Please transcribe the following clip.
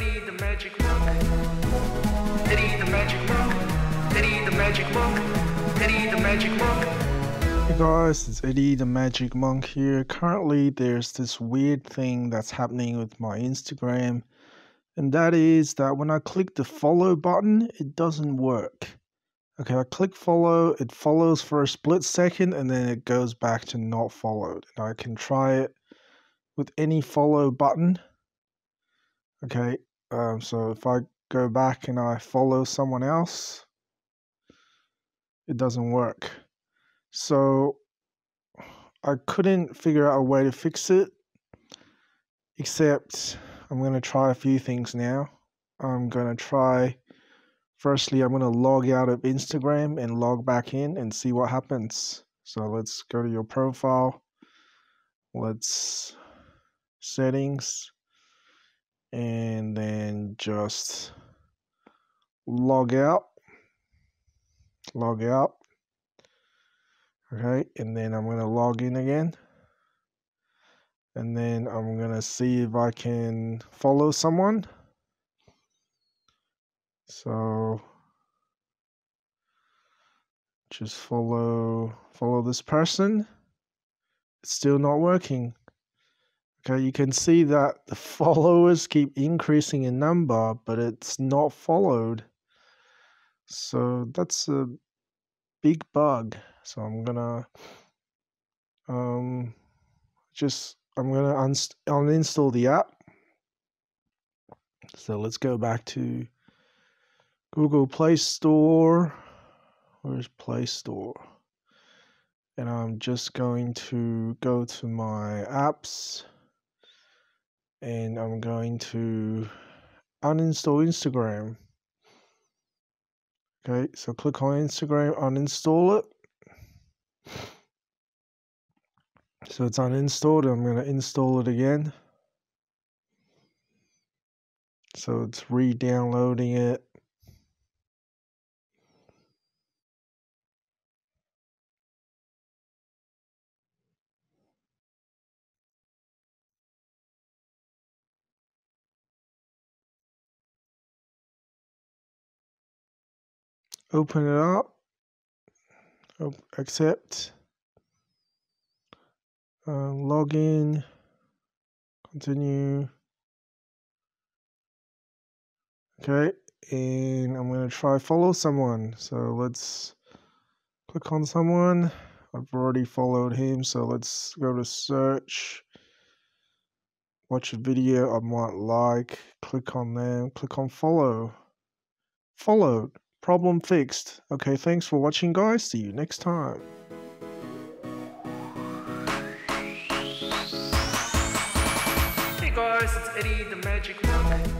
Eddie the Magic Monk. Eddie the Magic Monk. Eddie the Magic Monk. Eddie the Magic Monk. Hey guys, it's Eddie the Magic Monk here. Currently, there's this weird thing that's happening with my Instagram, and that is that when I click the follow button, it doesn't work. Okay, I click follow, it follows for a split second, and then it goes back to not followed. And I can try it with any follow button. Okay, um, so if I go back and I follow someone else, it doesn't work. So I couldn't figure out a way to fix it, except I'm going to try a few things now. I'm going to try, firstly, I'm going to log out of Instagram and log back in and see what happens. So let's go to your profile. Let's settings and then just log out log out okay and then I'm gonna log in again and then I'm gonna see if I can follow someone. So just follow follow this person. It's still not working Okay, you can see that the followers keep increasing in number, but it's not followed. So that's a big bug. So I'm gonna um just I'm gonna uninstall the app. So let's go back to Google Play Store. Where's Play Store? And I'm just going to go to my apps and I'm going to uninstall Instagram. Okay, so click on Instagram, uninstall it. So it's uninstalled. I'm going to install it again. So it's re downloading it. Open it up, accept, uh, login, continue. Okay, and I'm going to try follow someone. So let's click on someone. I've already followed him, so let's go to search. Watch a video I might like. Click on them. Click on follow. Followed. Problem fixed. Okay, thanks for watching guys. See you next time. Hey guys, it's Eddie the Magic Monk.